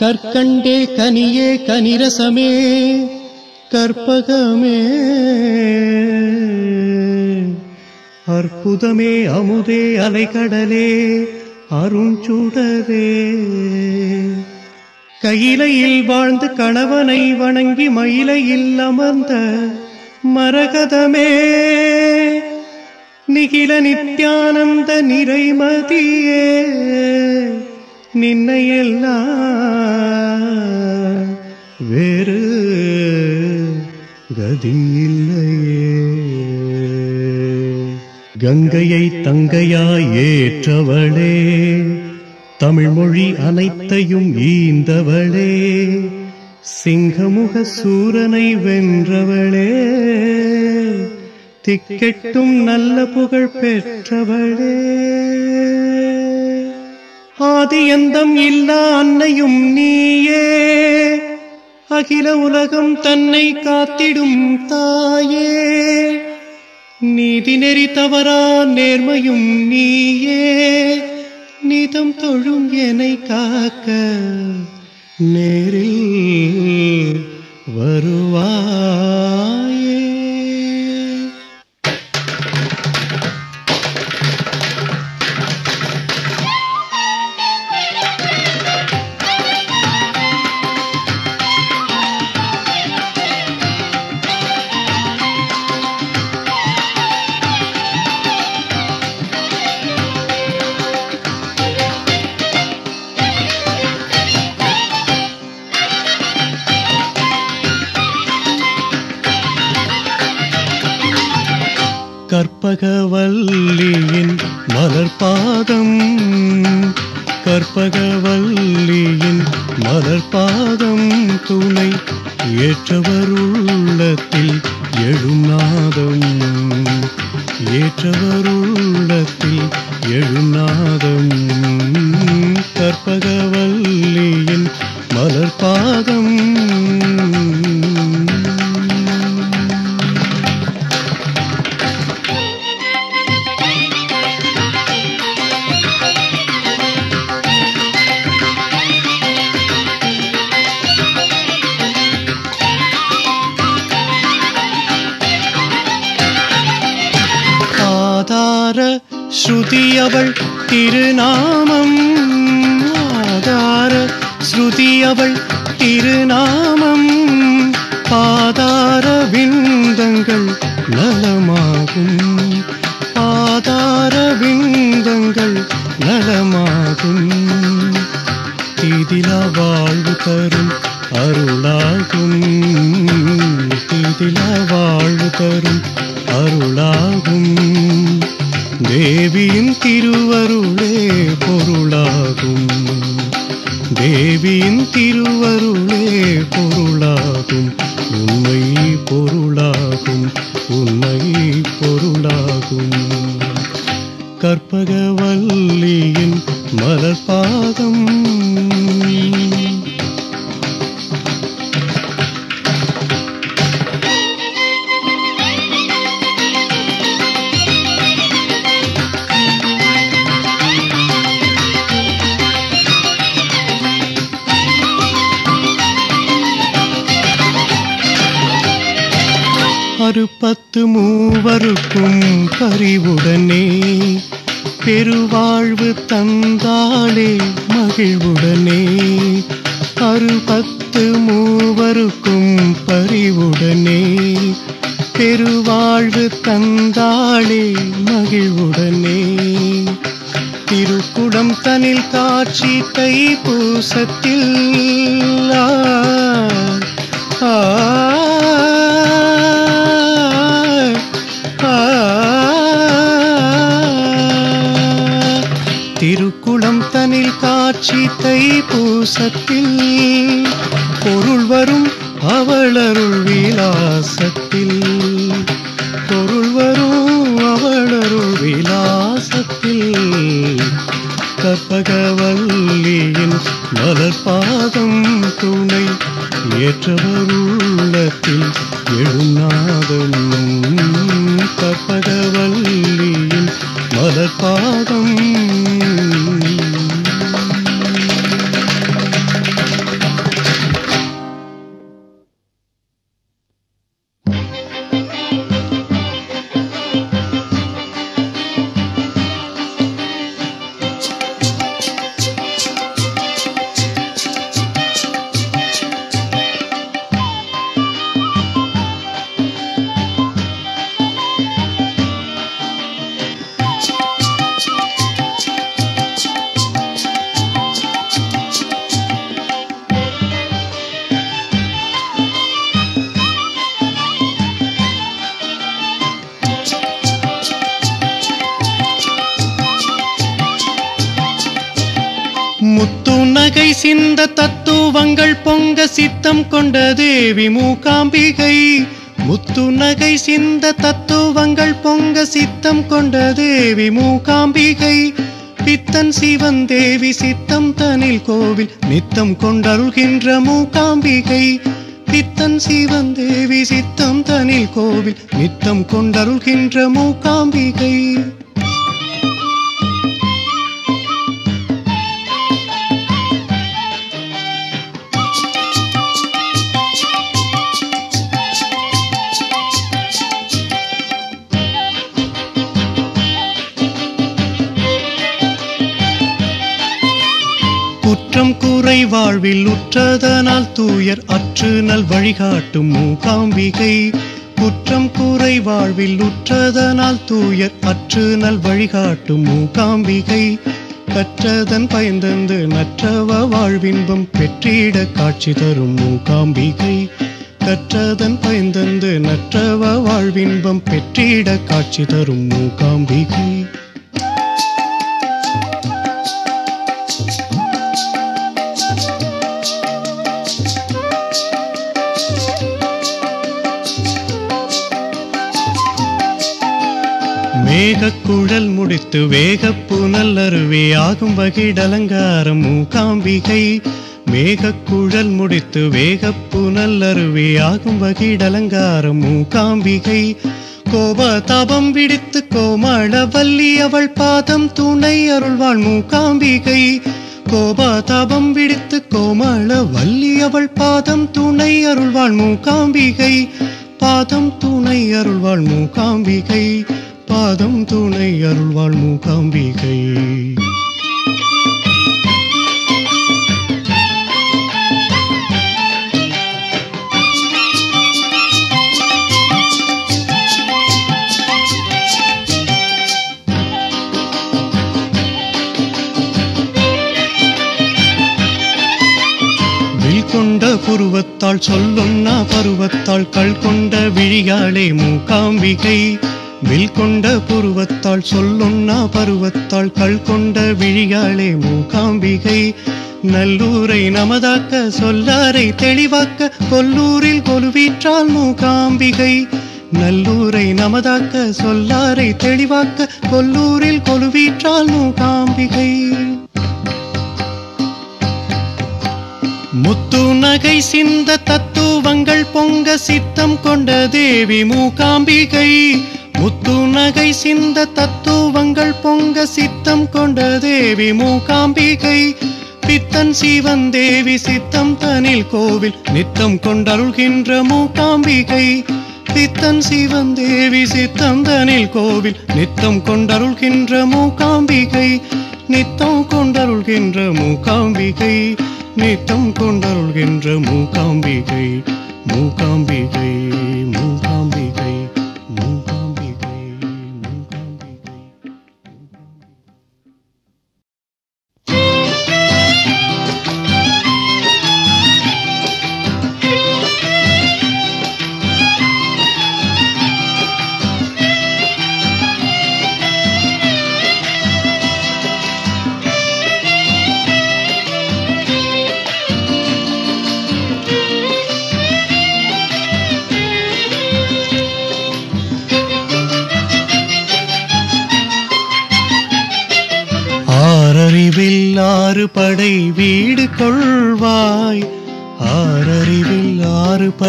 கற்கண்டே கனியே கனிரசமே கற்பகமே. அற்புதமே அமுதே அலைகடலே அருஞ்சுடரே கையிலையில் வாழ்ந்து கணவனை வணங்கி மயிலையில் அமர்ந்த மரகதமே. நிகில நித்யானந்த நிறைமதியே. நின்னையெல்லாம் வேறு கதியில்லையே. கங்கையை தங்கையாய் ஏற்றவளே தமிழ்மொழி அனைத்தையும் ஈந்தவளே சிங்கமுக சூரனை வென்றவளே திக்கெட்டும் நல்ல புகழ் பெற்றவளே. ஆதியந்தம் இல்லா அன்னையும் நீயே. அகில உலகம் தன்னை காத்திடும் தாயே. நீதி நெறி தவறா நேர்மையும் நீயே. நிதம் தொழும் என்னை காக்க நேரில் வருவாயே. നാമം പാതാരവിന്ദങ്ങൾ നലമാകും പാതാരവിന്ദങ്ങൾ നലമാകും തിതില വാഴ്വ് തരും അരുളാകും തിതില വാഴ്വ് തരും അരുളാകും ദേവിയും തിരുവരുളേ പൊരുളാകും தேவியின் திருவருளே பொருளாகும். உண்மை பொருளாகும். உண்மை பொருளாகும். கற்பக அறிவுடனே பெருவாழ்வு தந்தாளே மகிழ்வுடனே. அறுபத்து மூவருக்கும் பறிவுடனே பெருவாழ்வு தந்தாளே மகிழ்வுடனே. திருக்குடம் தனில் காட்சி தைப்பூசத்தில் பூசத்தில் ஆ, தனில் பூசத்தில் பொருள் வரும் முத்து நகை சிந்த தத்துவங்கள் பொங்க சித்தம் கொண்ட தேவி மூகாம்பிகை. முத்து நகை சிந்த தத்துவங்கள் பொங்க சித்தம் கொண்ட தேவி மூகாம்பிகை. பித்தன் சிவன் தேவி சித்தம் தனில் கோவில் நித்தம் கொண்டருள்கின்ற மூகாம்பிகை. பித்தன் சிவன் தேவி சித்தம் தனில் கோவில் நித்தம் கொண்டருள்கின்ற மூகாம்பிகை. வாழ்வில் உற்றதனால் தூயர் அற்று நல் வழிகாட்டும் மூகாம்பிகை. குற்றம் குறை வாழ்வில் உற்றதனால் தூயர் அற்று நல் வழிகாட்டும் மூகாம்பிகை. கற்றதன் பயந்தந்து நற்றவ வாழ்வின்பம் பெற்றிட காட்சி தரும் மூகாம்பிகை. கற்றதன் பயந்தந்து நற்றவ வாழ்வின்பம் பெற்றிட காட்சி தரும் மூகாம்பிகை. மேகக்குழல் முடித்து வேகப்புனல் அருவே ஆகும் வகிடலங்காரம் மூகாம்பிகை. மேகக்குழல் முடித்து வேகப்புனல் அருவே ஆகும் வகிடலங்காரம் மூகாம்பிகை. கோப தபம் விடுத்து கோமளவல்லி அவள் பாதம் துணை அருள்வாள் மூகாம்பிகை. கோப தபம் விடுத்து கோமளவல்லி அவள் பாதம் துணை அருள்வாள் மூகாம்பிகை. பாதம் துணை அருள்வாள் மூகாம்பிகை. பாதம் துணை அருள்வாள் மூகாம்பிகை. வில் கொண்ட புருவத்தாள் சொல்லுண்ணா பருவத்தாள் கொண்ட விழியாளே மூகாம்பிகை. வில் கொண்ட புருவத்தாள் சொல்லுண்ணா பருவத்தாள் கல் கொண்ட விழியாளே மூகாம்பிகை. நல்லூரை நமதாக்க சொல்லாரை தெளிவாக்க கொல்லூரில் கொலுவீற்றால் மூகாம்பிகை. நல்லூரை நமதாக்க சொல்லாரை தெளிவாக்க கொல்லூரில் கொலுவீற்றால் மூகாம்பிகை. முத்து நகை சிந்த தத்துவங்கள் பொங்க சித்தம் கொண்ட தேவி மூகாம்பிகை. முத்து நகை சிந்த தத்துவங்கள் பொங்க சித்தம் கொண்ட தேவி மூகாம்பிகை. பித்தன் சிவன் தேவி சித்தம் தனில் கோவில் நித்தம் கொண்டருள்கின்ற மூகாம்பிகை. பித்தன் சிவன் தேவி சித்தம் தனில் கோவில் நித்தம் கொண்டருள்கின்ற மூகாம்பிகை. நித்தம் கொண்டருள்கின்ற மூகாம்பிகை நித்தம் கொண்டருள்கின்ற மூகாம்பிகை மூகாம்பிகை. மூகாம்பிகை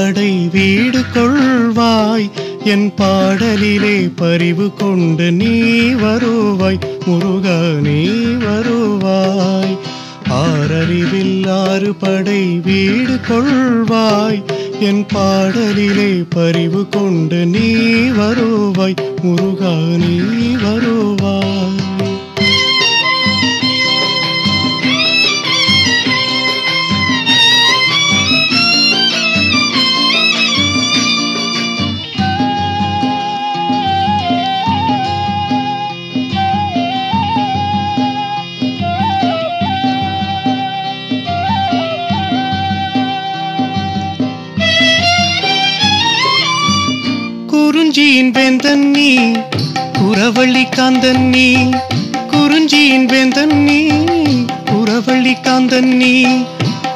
படை வீடு கொள்வாய். என் பாடலிலே பறிவு கொண்டு நீ வருவாய். முருக நீ வருவாய். ஆறறிவில் ஆறு படை வீடு கொள்வாய். என் பாடலிலே பறிவு கொண்டு நீ வருவாய். முருகா நீ வருவாய். குறிஞ்சியின் வேந்தன் நீ குறவள்ளி காந்தன் நீ குறிஞ்சியின் வேந்தன் நீ குறவள்ளி காந்தன் நீ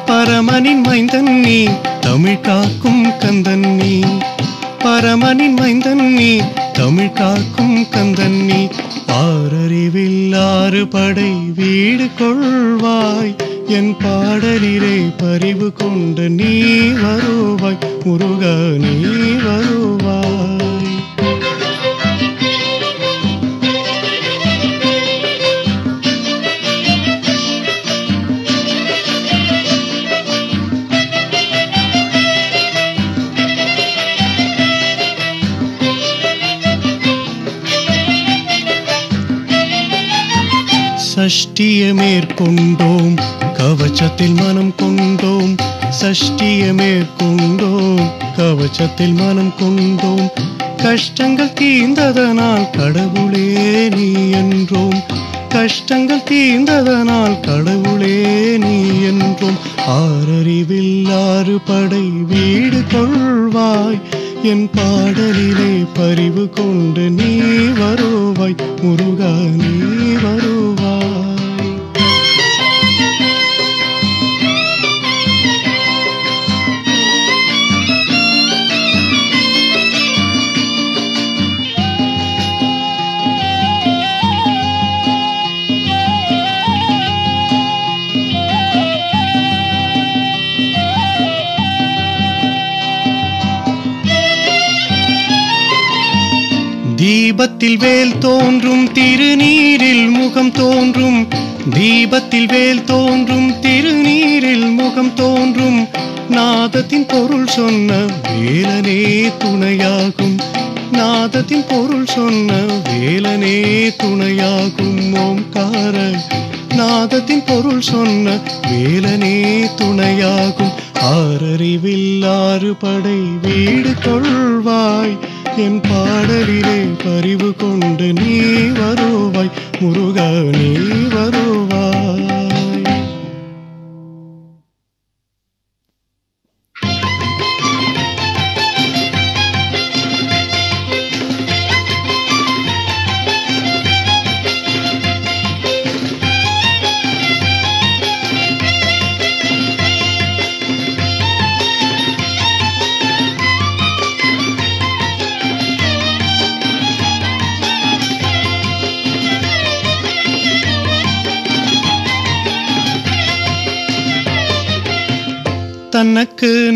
பரமனின் மைந்தன் நீ தமிழ் காக்கும் கந்தன் நீ பரமனின் மைந்தன் நீ தமிழ் காக்கும் கந்தன் நீ. ஆறறிவில் ஆறு படை வீடு கொள்வாய் என் பாடலிலே பறிவு கொண்டு நீ வருவாய் முருக நீ வருவாய். சஷ்டிய மேற்கொண்டோம். கவச்சத்தில் மனம் கொண்டோம். சஷ்டிய மேற்கொண்டோம். கவச்சத்தில் மனம் கொண்டோம். கஷ்டங்கள் தீர்ந்ததனால் கடவுளே நீ என்றோம். கஷ்டங்கள் தீர்ந்ததனால் கடவுளே நீ என்றும். ஆறறிவில் ஆறு படை வீடு கொள்வாய். என் பாடலிலே பறிவு கொண்டு நீ வருவாய். முருகா நீ வருவாய். தீபத்தில் வேல் தோன்றும் திருநீரில் முகம் தோன்றும். தீபத்தில் வேல் தோன்றும் திருநீரில் முகம் தோன்றும். நாதத்தின் பொருள் சொன்ன வேலனே துணையாகும். நாதத்தின் பொருள் சொன்ன வேலனே துணையாகும். ஓம்கார நாதத்தின் பொருள் சொன்ன வேலனே துணையாகும். ஆறறிவில் ஆறு படை வீடு கொள்வாய். என் பாடலிலே பறிவு கொண்டு நீ வருவாய். முருகா நீ வருவாய்.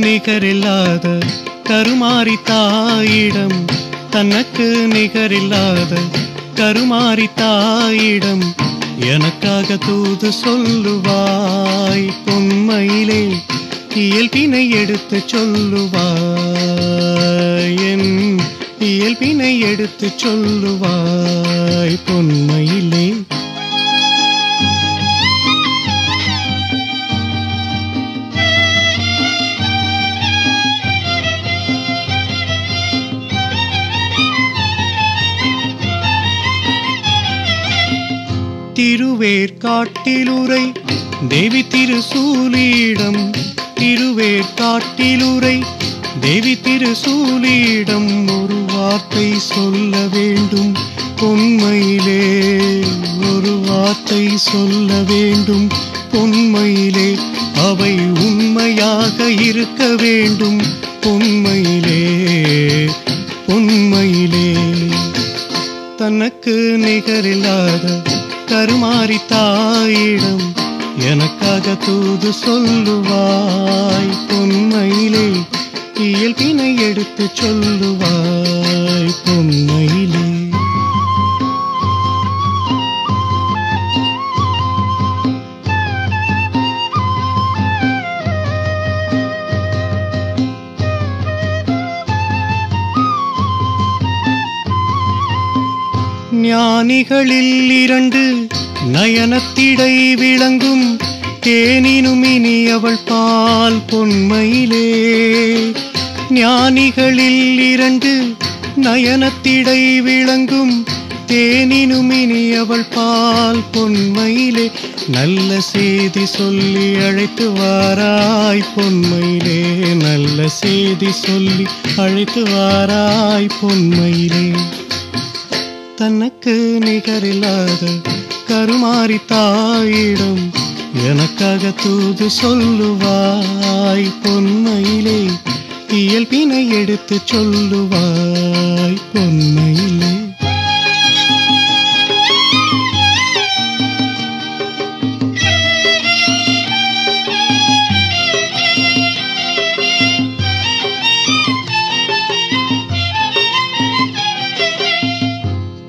நிகரில்லாத கருமாறி தாயிடம் தனக்கு நிகரில்லாத கருமாறி தாயிடம் எனக்காக தூது சொல்லுவாய். பொன்மையிலே இயல்பினை எடுத்து சொல்லுவாய். என் இயல்பினை எடுத்து சொல்லுவாய். பொன்மையிலே திருவேற்காட்டிலுரை தேவி திருசூலிடம். திருவேற்காட்டிலுரை தேவி திருசூலிடம் ஒரு வார்த்தை சொல்ல வேண்டும். பொன்மையிலே ஒரு வார்த்தை சொல்ல வேண்டும். பொன்மையிலே அவை உண்மையாக இருக்க வேண்டும். பொன்மையிலே பொன்மையிலே தனக்கு நிகரில்லாத கருமாறி தாயிடம் எனக்காக தூது சொல்லுவாய் பொன்மையிலே இயல்பினை எடுத்து சொல்லுவாய் பொன்மையிலே. ஞானிகளில் இரண்டு நயனத்திடை விளங்கும் தேனினும் இனி அவள் பால் பொன்மையிலே. ஞானிகளில் இரண்டு நயனத்திடை விளங்கும் தேனினும் இனி அவள் பால் பொன்மையிலே. நல்ல செய்தி சொல்லி அழைத்து வாராய் பொன்மையிலே. நல்ல செய்தி சொல்லி அழைத்து வாராய் பொன்மையிலே. தனக்கு நிகரில்லாத கருமாறி தாயிடம் எனக்காக தூது சொல்லுவாய். பொன்மையிலே இயல்பினை எடுத்து சொல்லுவாய். பொன்மையிலே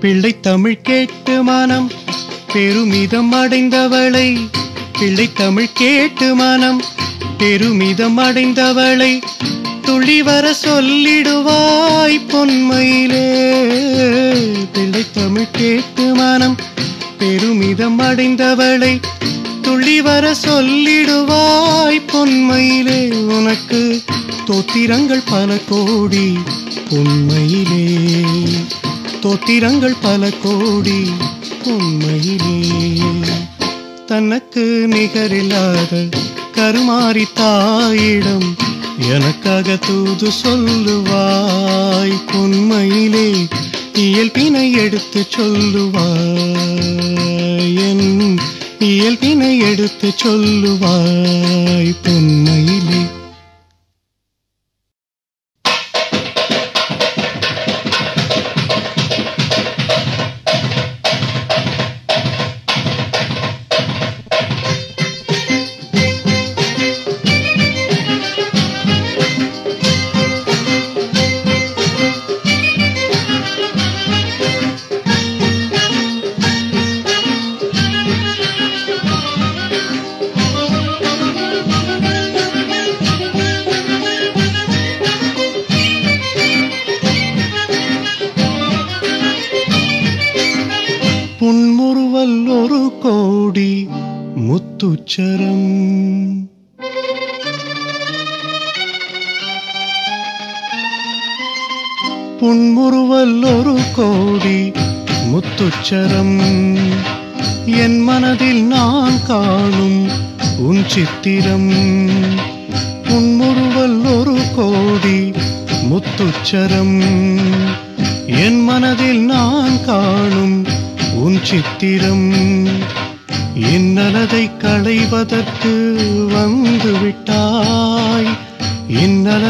பிள்ளை தமிழ் கேட்டு மனம் பெருமிதம் அடைந்தவளை. பிள்ளை தமிழ் கேட்டு மனம் பெருமிதம் அடைந்தவளை. துள்ளி வர சொல்லிடுவாய் பொன்மையிலே. பிள்ளை தமிழ் கேட்டு மனம் பெருமிதம் அடைந்தவளை. துள்ளி வர சொல்லிடுவாய் பொன்மையிலே. உனக்கு தோத்திரங்கள் பல கோடி உண்மையிலே தோத்திரங்கள் பல கோடி உண்மையிலே. தனக்கு நிகரில்லாத கருமாறி தாயிடம் எனக்காக தூது சொல்லுவாய். உண்மையிலே இயல்பினை எடுத்து சொல்லுவாய். என் இயல்பினை எடுத்து சொல்லுவாய். பொன்மையிலே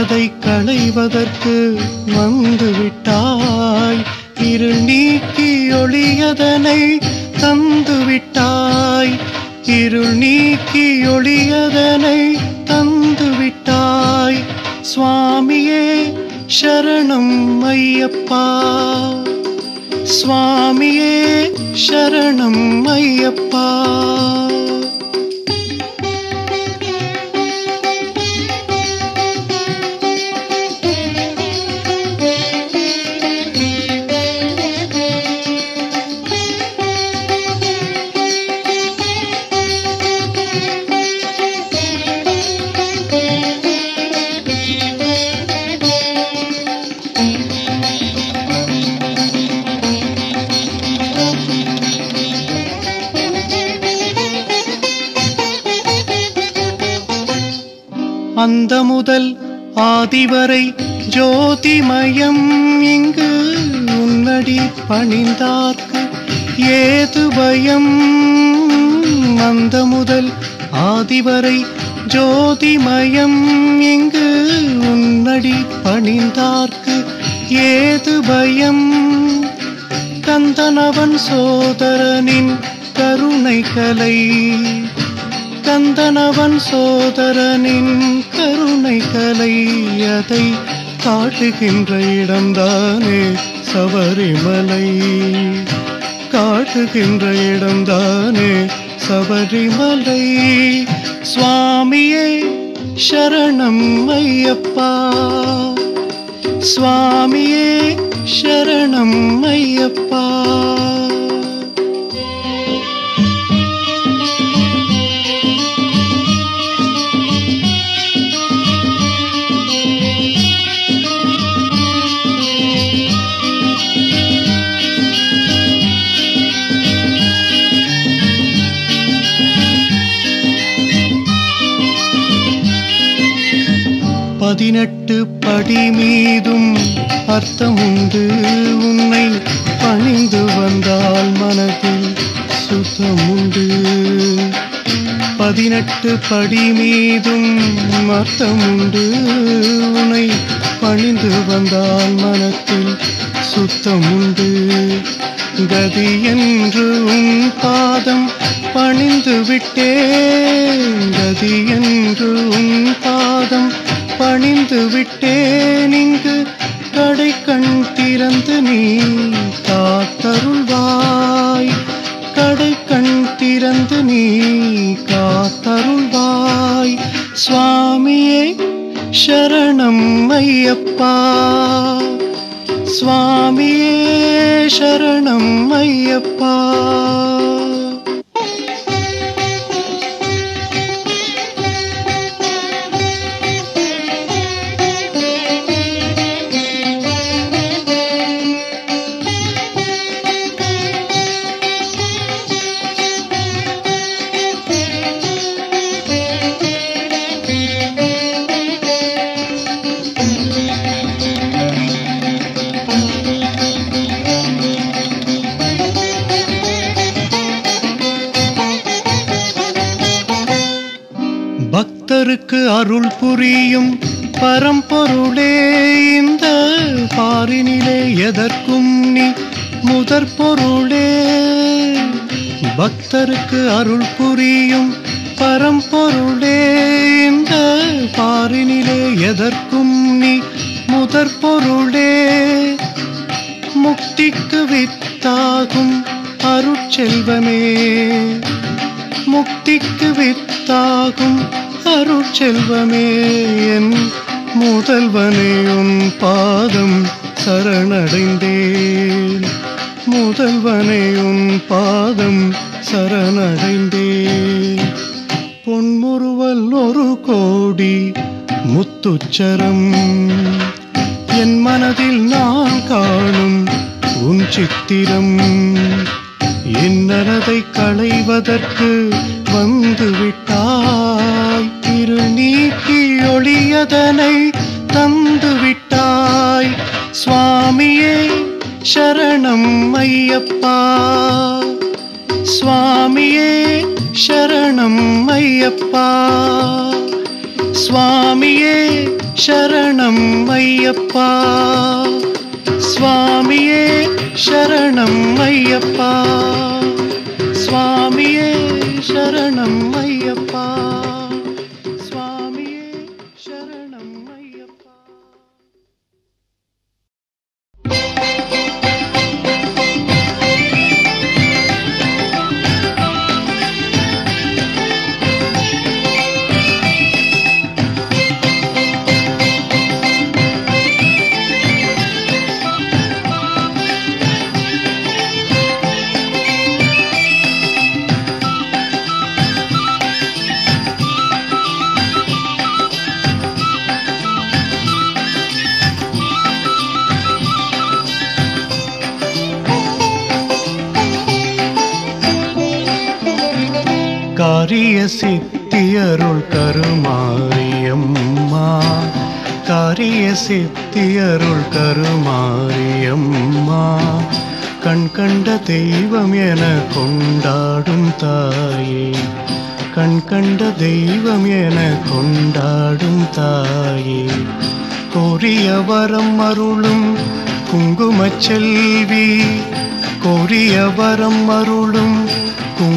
அதை களைவதற்கு வந்து விட்டாய் இருள் நீக்கி ஒளியதனை தந்து விட்டாய் இருள் நீக்கி ஒளியதனை தந்து விட்டாய் சுவாமியே சரணம் ஐயப்பா. சுவாமியே சரணம் ஐயப்பா. முதல் ஆதிவரை ஜோதிமயம் இங்கு உன்னடி பணிந்தார்க்கு ஏது பயம்? அந்த முதல் ஆதிவரை ஜோதிமயம் இங்கு உன்னடி பணிந்தார்க்கு ஏது பயம்? கந்தனவன் சோதரனின் கருணை கலை கந்தனவன் சோதரனின் கருணை கலை அதை காட்டுகின்ற இடம்தானே சபரிமலை. காட்டுகின்ற இடம்தானே சபரிமலை. சுவாமியே சரணம் ஐயப்பா. சுவாமியே சரணம் ஐயப்பா. பதினெட்டு படி மீதும் அர்த்தமுண்டு. உன்னை பணிந்து வந்தால் மனதில் சுத்தம் உண்டு பதினெட்டு படி மீதும் அர்த்தம் உண்டு உனை பணிந்து வந்தால் மனத்தில் சுத்தம் உண்டு கதி என்று உன் பாதம் பணிந்து விட்டேன். கதி என்று உன் பாதம் பணிந்து விட்டேன் இங்கு கடை கண் திறந்து நீ முக்திக்கு அருட்செல்வமே என் முதல்வனே உன் பாதம் சரணடைந்தேன். முதல்வனே உன் பாதம் சரணடைந்தேன். பொன்முறுவல் ஒரு கோடி முத்துச்சரம். என் மனதில் நான் காணும் உன் சித்திரம். இன்னரதை களைவதற்கு வந்து விட்டாய் திரு நீக்கி ஒளியதனை தந்து விட்டாய் சுவாமியே சரணம் ஐயப்பா. சுவாமியே சரணம் ஐயப்பா. சுவாமியே சரணம் ஐயப்பா. சுவாமியே சரணம் ஐயப்பா. சுவாமியே சரணம் ஐயப்பா. சித்தியருள் கருமாரியம்மா. காரிய சித்தியருள் கருமாரியம்மா. கண் கண்ட தெய்வம் என கொண்டாடும் தாயே. கண் கண்ட தெய்வம் என கொண்டாடும் தாயே. கோரிய வரம் அருளும் குங்குமச் செல்வி. கோரிய வரம் அருளும்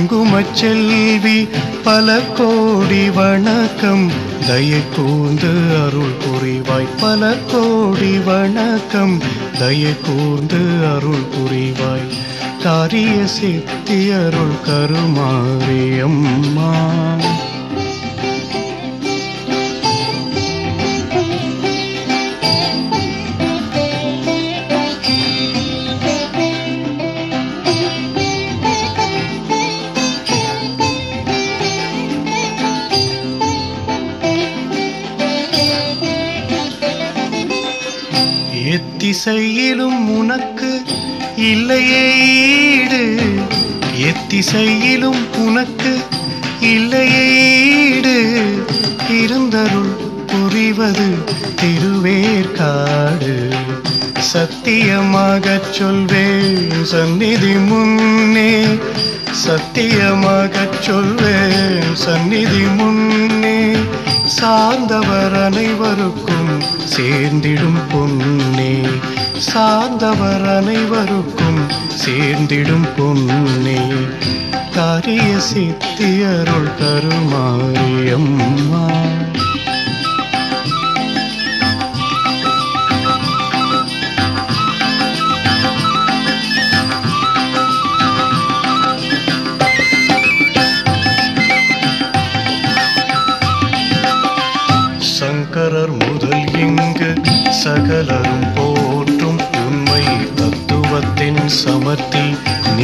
குங்குமச் செல்வி பல கோடி வணக்கம். தய கூர்ந்து அருள் புரிவாய் பல கோடி வணக்கம். தய கூர்ந்து அருள் புரிவாய் காரிய சித்தி அருள் கருமாரியம்மா. எத்திசையிலும் உனக்கு இல்லையே ஈடு. எத்திசையிலும் உனக்கு இல்லையே ஈடு. இருந்தருள் புரிவது திருவேற்காடு. சத்தியமாகச் சொல்வேன் சந்நிதி முன்னே. சத்தியமாகச் சொல்வேன் சந்நிதி முன்னே. சார்ந்தவர் அனைவருக்கும் சேர்ந்திடும் பொன்னே. சார்ந்தவர் அனைவருக்கும் சேர்ந்திடும் பொன்னே. காரிய சித்தியருள் தருமாரியம்மா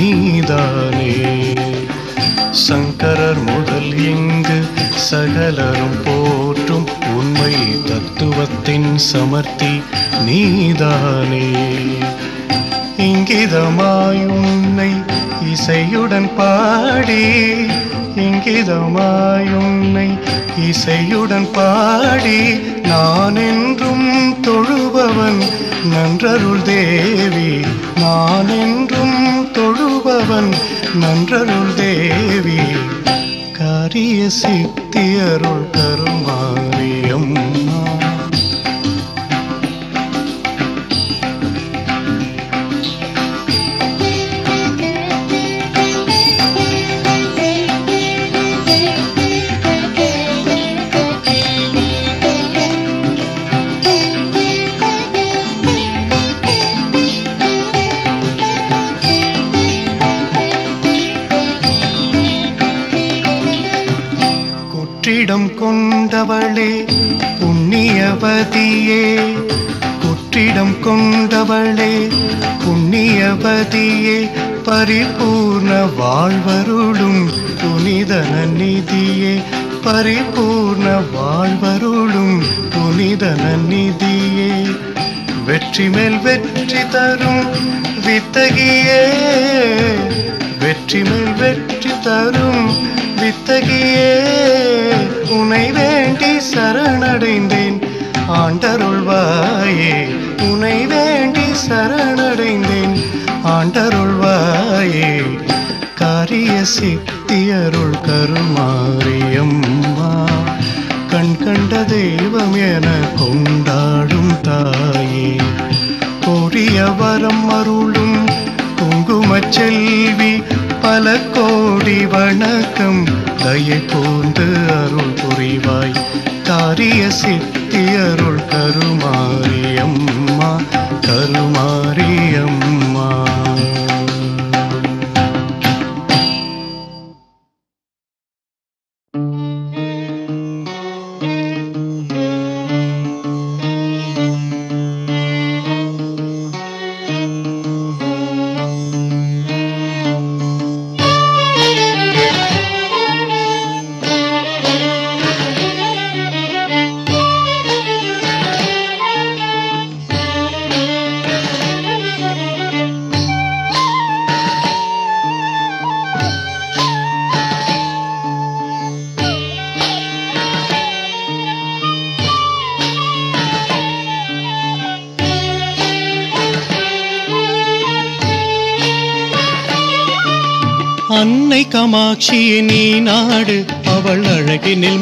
நீதானே. சங்கரர் முதல் இங்கு சகலரும் போற்றும் உண்மை தத்துவத்தின் சமர்த்தி நீதானே. இங்கிதமாய் உன்னை இசையுடன் பாடி இங்கிதமாய் உன்னை இசையுடன் பாடி நான் என்றும் தொழுபவன் நன்றருள் தேவி நான் என்றும் தொழுபவன் நன்றருள் தேவி காரிய சித்தியருள் கருமாரியம்மா குற்றிடம் கொண்டவளே புண்ணியவதியே. குற்றிடம் கொண்டவளே புண்ணியவதியே. பரிபூர்ண வாழ்வருளும் புனிதன நிதியே பரிபூர்ண வாழ்வருளும் புனிதன நிதியே வெற்றி மேல் வெற்றி தரும் வித்தகியே. வெற்றி மேல் வெற்றி தரும் வித்தகியே. உனை வேண்டி சரணடைந்தேன். ஆண்டருள்வாயே உனை வேண்டி சரணடைந்தேன். ஆண்டருள்வாயே காரிய சித்தியருள் கருமாரியம்மா. கண் கண்ட தெய்வம் என கொண்டாடும் தாயே. கோரிய வரம் அருளும் குங்குமச் செல்வி பல கோடி வணக்கம் தயை கூர்ந்து அருள் புரிவாய். காரிய சித்தியருள் கருமாரியம்மா கருமாரி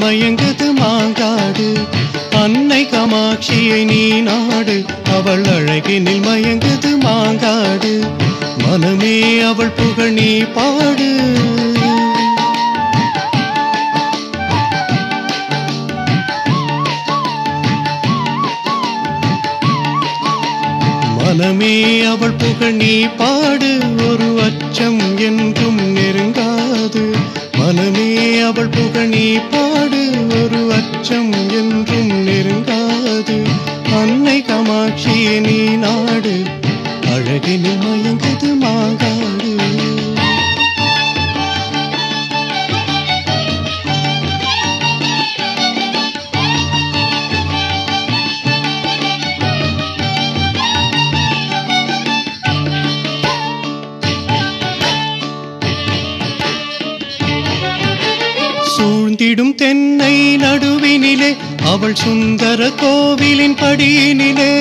மயங்குது மாங்காடு அன்னை காமாட்சியை நீ நாடு. அவள் அழகினில் மயங்குது மாங்காடு மனமே அவள் புகழ் நீ பாடு. மனமே அவள் புகழ் நீ பாடு. ஒரு அச்சம் என்றும் அவள் புகழ் நீ பாடு ஒரு அச்சம் என்றும் நெருங்காது. அன்னை காமாட்சியே நீ நாடு. அழகினில் மயங்குது மாகா அவள் சுந்தர கோவிலின் படியினிலே.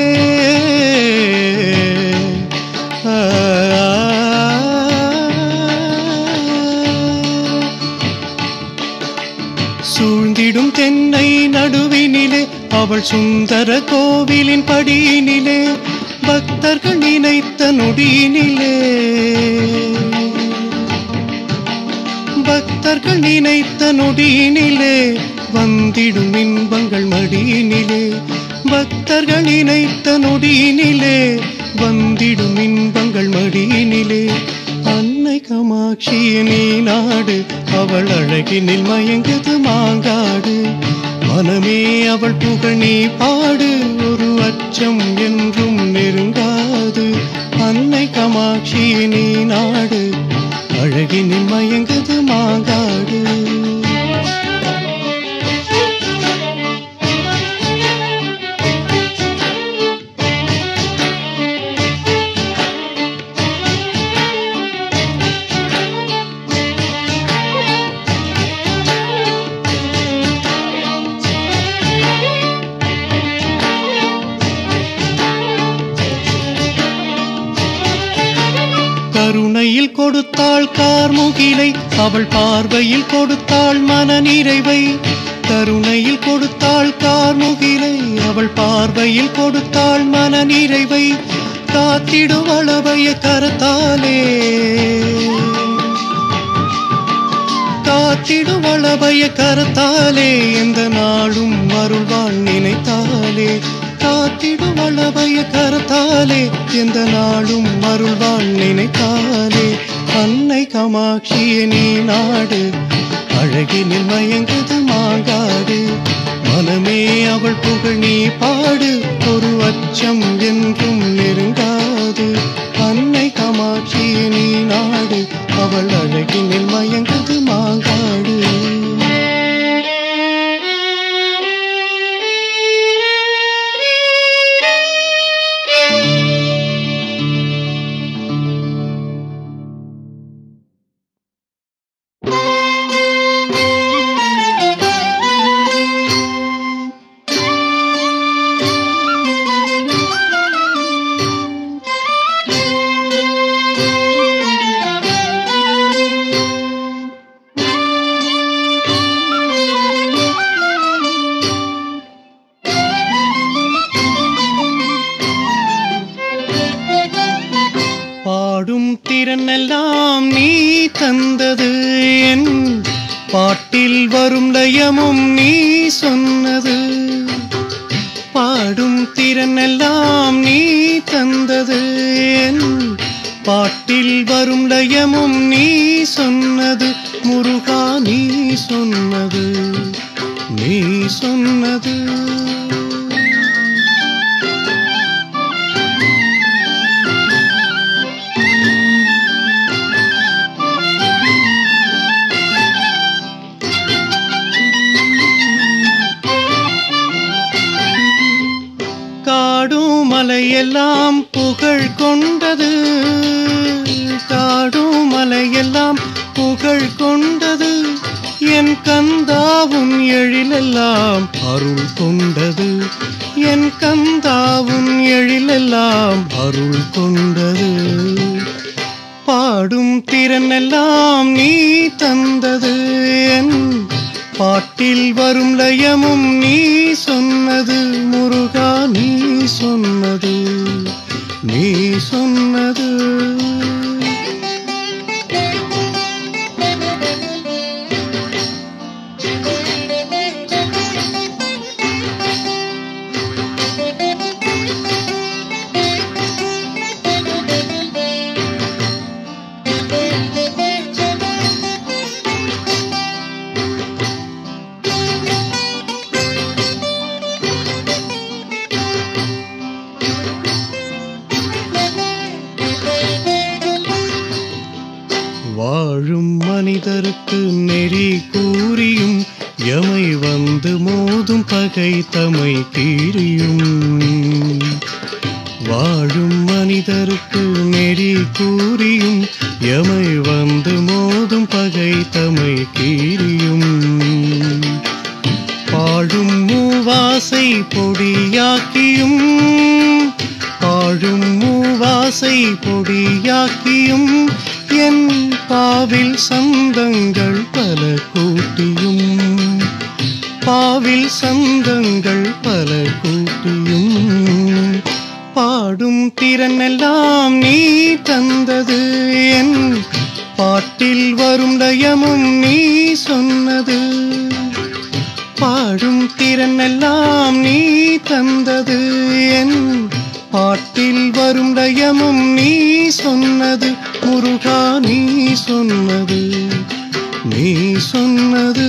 சூழ்ந்திடும் தென்னை நடுவினிலே அவள் சுந்தர கோவிலின் படியினிலே பக்தர்கள் நினைத்த நொடியினிலே. பக்தர்கள் நினைத்த நொடியினிலே வந்திடும் இன்பங்கள் மடியினிலே பக்தர்கள் இணைத்த நொடியினிலே வந்திடும் இன்பங்கள் மடியினிலே. அன்னை காமாட்சி நீ நாடு அவள் அழகினில் மயங்குது மாங்காடு. மனமே அவள் புகழ் நீ பாடு ஒரு அச்சம் என்றும் நெருங்காது. அன்னை காமாட்சி நீ நாடு அழகினில் மயங்குது மாங்காடு. அவள் பார்வையில் கொடுத்தாள் மன நிறைவை கருணையில் கொடுத்தாள் கார்முகிலை. அவள் பார்வையில் கொடுத்தாள் மனநிறைவை காத்திடும் அளவைய கரத்தாலே. காத்திடும் அளவைய கரத்தாலே எந்த நாளும் அருள்வாள் நினைத்தாலே. காத்திடும் அளவைய கரத்தாலே எந்த நாளும் அருள்வாள் நினைத்தாலே. அன்னை காமாட்சியே நீ நாடு. அழகினில் மயங்குது மாங்காடு மனமே அவள் புகழ் நீ பாடு. ஒரு அச்சம் என்றும் நெருங்காது. அன்னை காமாட்சியே நீ நாடு. அவள் அழகினில் மயங்கு நீ சொன்னது மனிதருக்கு நெறி கூறியும் எமை வந்து மோதும் பகை தமை கீறியும் வாழும் மனிதருக்கு நெறி கூறியும் எமை வந்து மோதும் பகை தமை கீறியும் மூவாசை பொடியாக்கியும் பாழும் மூவாசை பொடியாக்கியும் என் பாவில் சந்தங்கள் பல கூட்டியும் பாவில் சந்தங்கள் பல கூட்டியும். பாடும் திறனெல்லாம் நீ தந்தது என் பாட்டில் வரும் லயமும் நீ சொன்னது. பாடும் திறனெல்லாம் நீ தந்தது என் பாட்டில் வரும் லயமும் நீ சொன்னது. முருகா நீ சொன்னது நீ சொன்னது.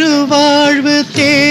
பெருவாழ்வு தேடி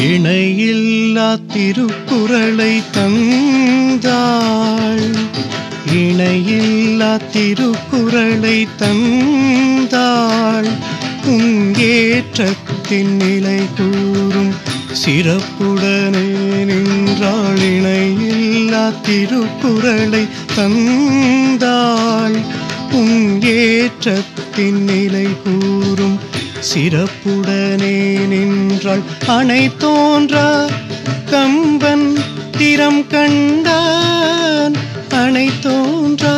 இணையில்லா திருக்குறளை தந்தாள். இணையில்லா திருக்குறளை தந்தாள். உங்கேற்றத்தின் நிலை கூறும் சிறப்புடனே நின்றாள். இணையில்லா திருக்குறளை தந்தாள். உங்கேற்றத்தின் நிலை கூறும் சிறப்புடனே நின்றாள். அணை தோன்றா கம்பன் திறம் கண்டான். அணை தோன்றா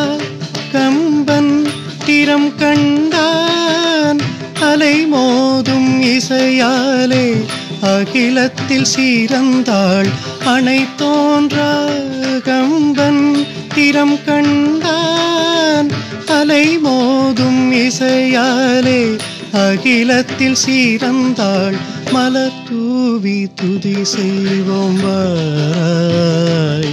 கம்பன் திறம் கண்டான். அலை மோதும் இசையாலே அகிலத்தில் சீரந்தாள் அணை தோன்றா கம்பன் திறம் கண்டான். அலை மோதும் இசையாலே அகிலத்தில் சீரந்தாள் மலர் தூவி துதி செய்வோம் வாராய்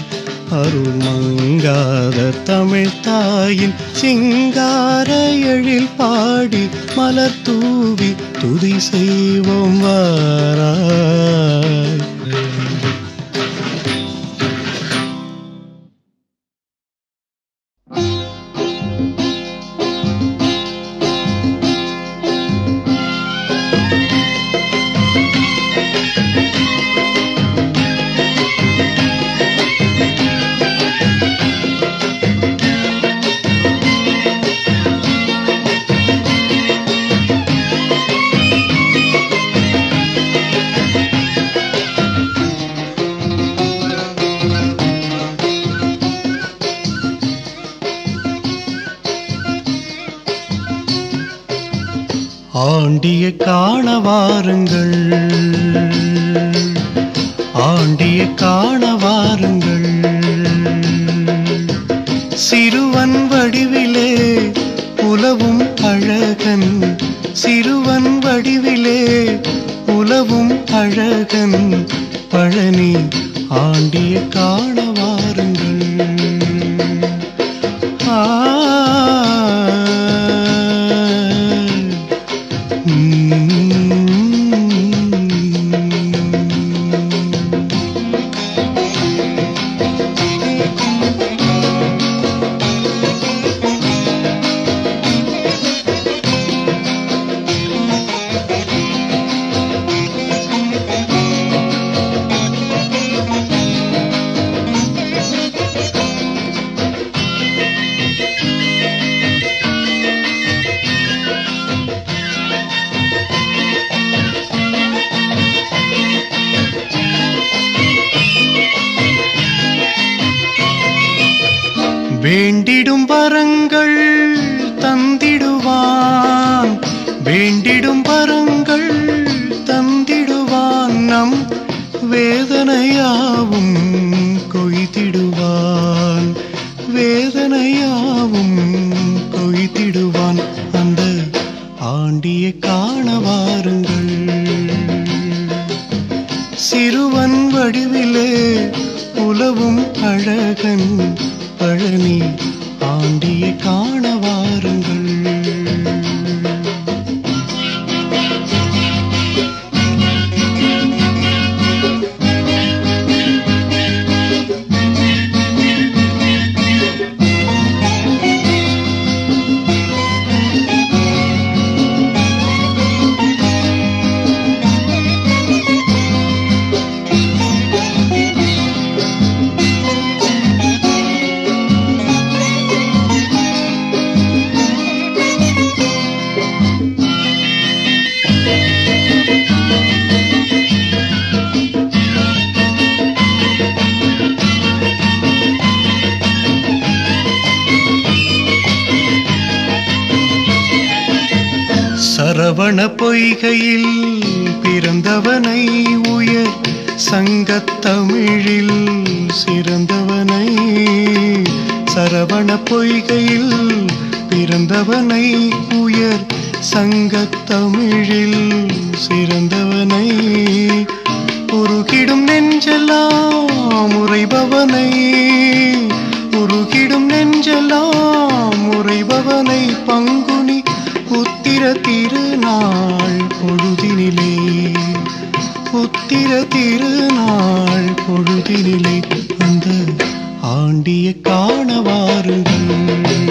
அருள் மங்காத தமிழ் தாயின் சிங்கார எழில் பாடி மலர் தூவி துதி செய்வோம் வாராய். ஆண்டிய காண வாருங்கள் ஆண்டிய காண வாருங்கள் சிறுவன் வடிவிலே உலவும் அழகன். சிறுவன் வடிவிலே உலவும் அழகன். பழனி ஆண்டிய காண சரவண பொய்கையில் பிறந்தவனை உயர் சங்கத்தமிழில் சிறந்தவனை சரவண பொய்கையில் பிறந்தவனை உயர் சங்கத்தமிழில் சிறந்தவனை உருகிடும் நெஞ்செல்லாம் உறைபவனை திருநாள் பொழுதினிலே. புத்திர திருநாள் பொழுதினிலே. அந்த ஆண்டிய காண வாருங்கள்